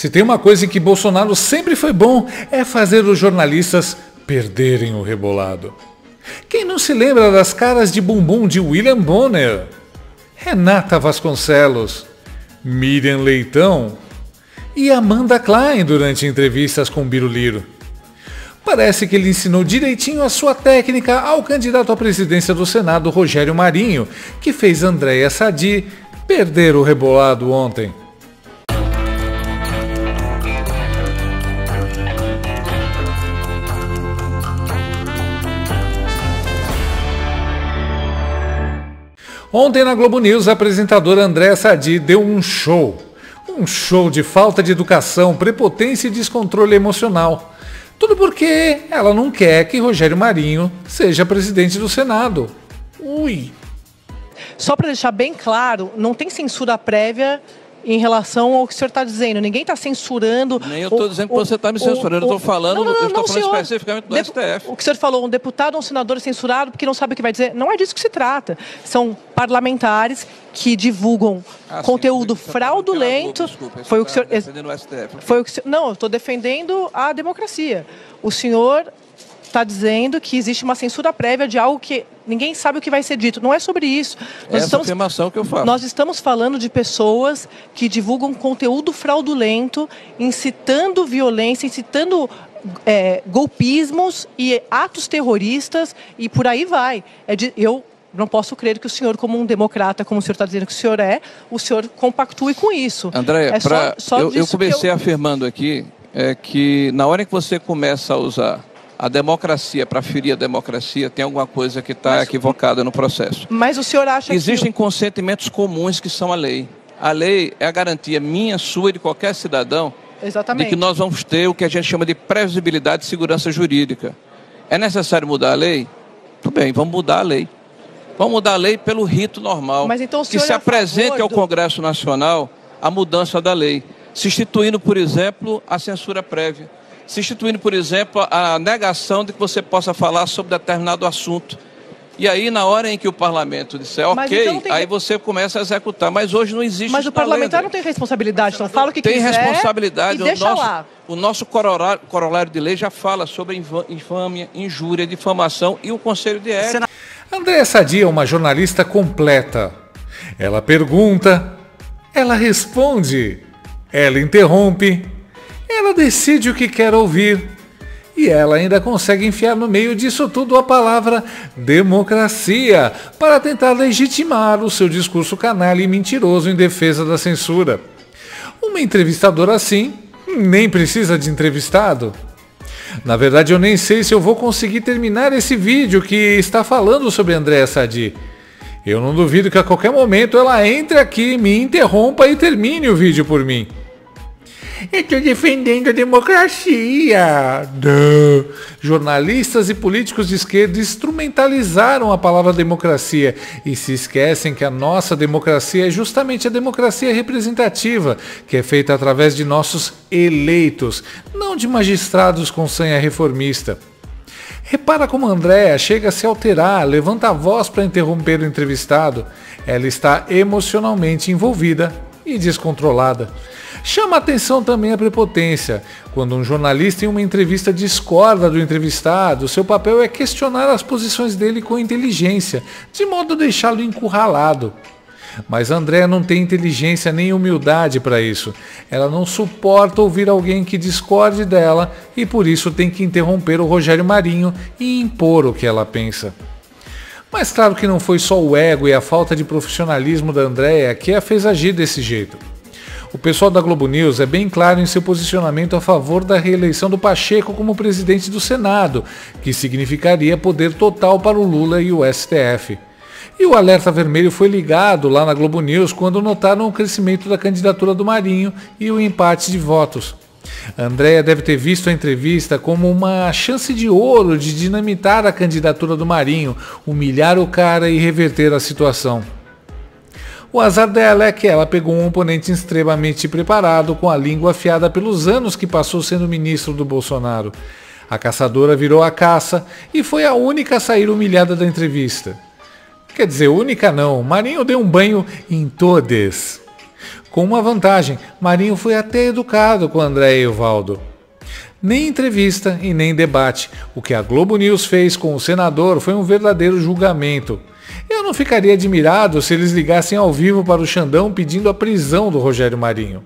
Se tem uma coisa em que Bolsonaro sempre foi bom, é fazer os jornalistas perderem o rebolado. Quem não se lembra das caras de bumbum de William Bonner, Renata Vasconcelos, Miriam Leitão e Amanda Klein durante entrevistas com Biruliro? Parece que ele ensinou direitinho a sua técnica ao candidato à presidência do Senado, Rogério Marinho, que fez Andréia Sadi perder o rebolado ontem. Ontem na Globo News, a apresentadora Andréa Sadi deu um show. Um show de falta de educação, prepotência e descontrole emocional. Tudo porque ela não quer que Rogério Marinho seja presidente do Senado. Ui! Só para deixar bem claro, não tem censura prévia em relação ao que o senhor está dizendo. Ninguém está censurando. Nem eu estou dizendo que você está me censurando. O, eu estou falando, não, não, não, eu estou falando senhor, especificamente do STF. O que o senhor falou, um deputado ou um senador é censurado porque não sabe o que vai dizer. Não é disso que se trata. São parlamentares que divulgam ah, conteúdo sim, fraudulento. Desculpa, foi o que o senhor. Tá defendendo o STF. Foi o que, não, eu estou defendendo a democracia. O senhor está dizendo que existe uma censura prévia de algo que ninguém sabe o que vai ser dito. Não é sobre isso. Nós Essa estamos, afirmação que eu faço. Nós estamos falando de pessoas que divulgam conteúdo fraudulento, incitando violência, incitando é, golpismos e atos terroristas e por aí vai. É de, eu não posso crer que o senhor, como um democrata, como o senhor está dizendo que o senhor é, o senhor compactue com isso. André, é pra, só, só eu, eu comecei eu... afirmando aqui é que na hora que você começa a usar a democracia, para ferir a democracia, tem alguma coisa que está equivocada no processo. Mas o senhor acha Existem que... consentimentos comuns que são a lei. A lei é a garantia minha, sua e de qualquer cidadão Exatamente. de que nós vamos ter o que a gente chama de previsibilidade e segurança jurídica. É necessário mudar a lei? Tudo bem, vamos mudar a lei. Vamos mudar a lei pelo rito normal. Mas então, que se é apresente ao Congresso Nacional a mudança da lei, se instituindo, por exemplo, a censura prévia se instituindo, por exemplo, a negação de que você possa falar sobre determinado assunto. E aí, na hora em que o parlamento disser ok, então tem... aí você começa a executar. Mas hoje não existe. Mas o parlamentar não tem responsabilidade, então fala o que tem quiser. Tem responsabilidade. E deixa o nosso, lá. O nosso corolário, corolário de lei já fala sobre infâmia, injúria, difamação e o Conselho de Ética. Andréa Sadia é uma jornalista completa. Ela pergunta, ela responde, ela interrompe ela decide o que quer ouvir. E ela ainda consegue enfiar no meio disso tudo a palavra democracia para tentar legitimar o seu discurso canalha e mentiroso em defesa da censura. Uma entrevistadora assim nem precisa de entrevistado. Na verdade, eu nem sei se eu vou conseguir terminar esse vídeo que está falando sobre Andréa Sadi. Eu não duvido que a qualquer momento ela entre aqui, me interrompa e termine o vídeo por mim. Estou defendendo a democracia. Duh. Jornalistas e políticos de esquerda instrumentalizaram a palavra democracia e se esquecem que a nossa democracia é justamente a democracia representativa, que é feita através de nossos eleitos, não de magistrados com senha reformista. Repara como Andréa chega a se alterar, levanta a voz para interromper o entrevistado. Ela está emocionalmente envolvida e descontrolada. Chama atenção também a prepotência. Quando um jornalista em uma entrevista discorda do entrevistado, seu papel é questionar as posições dele com inteligência, de modo a deixá-lo encurralado. Mas André não tem inteligência nem humildade para isso. Ela não suporta ouvir alguém que discorde dela e por isso tem que interromper o Rogério Marinho e impor o que ela pensa. Mas claro que não foi só o ego e a falta de profissionalismo da Andréia que a fez agir desse jeito. O pessoal da Globo News é bem claro em seu posicionamento a favor da reeleição do Pacheco como presidente do Senado, que significaria poder total para o Lula e o STF. E o alerta vermelho foi ligado lá na Globo News quando notaram o crescimento da candidatura do Marinho e o empate de votos. Andréia deve ter visto a entrevista como uma chance de ouro de dinamitar a candidatura do Marinho, humilhar o cara e reverter a situação. O azar dela é que ela pegou um oponente extremamente preparado, com a língua afiada pelos anos que passou sendo ministro do Bolsonaro. A caçadora virou a caça e foi a única a sair humilhada da entrevista. Quer dizer, única não, Marinho deu um banho em todas. Com uma vantagem, Marinho foi até educado com André e Evaldo. Nem entrevista e nem debate. O que a Globo News fez com o senador foi um verdadeiro julgamento. Não ficaria admirado se eles ligassem ao vivo para o Xandão pedindo a prisão do Rogério Marinho.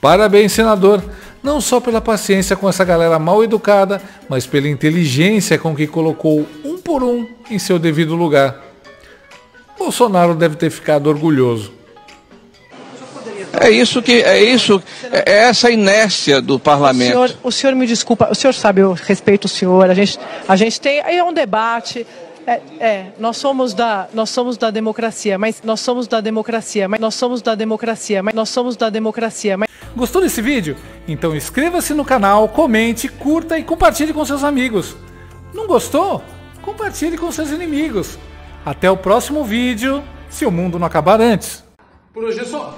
Parabéns, senador, não só pela paciência com essa galera mal educada, mas pela inteligência com que colocou um por um em seu devido lugar. Bolsonaro deve ter ficado orgulhoso. É isso que é isso, é essa inércia do parlamento. O senhor, o senhor me desculpa, o senhor sabe, eu respeito o senhor, a gente, a gente tem, é um debate, é, é, nós somos da, nós somos da democracia, mas nós somos da democracia, mas nós somos da democracia, mas nós somos da democracia. Mas... Gostou desse vídeo? Então inscreva-se no canal, comente, curta e compartilhe com seus amigos. Não gostou? Compartilhe com seus inimigos. Até o próximo vídeo, se o mundo não acabar antes. Por hoje é só.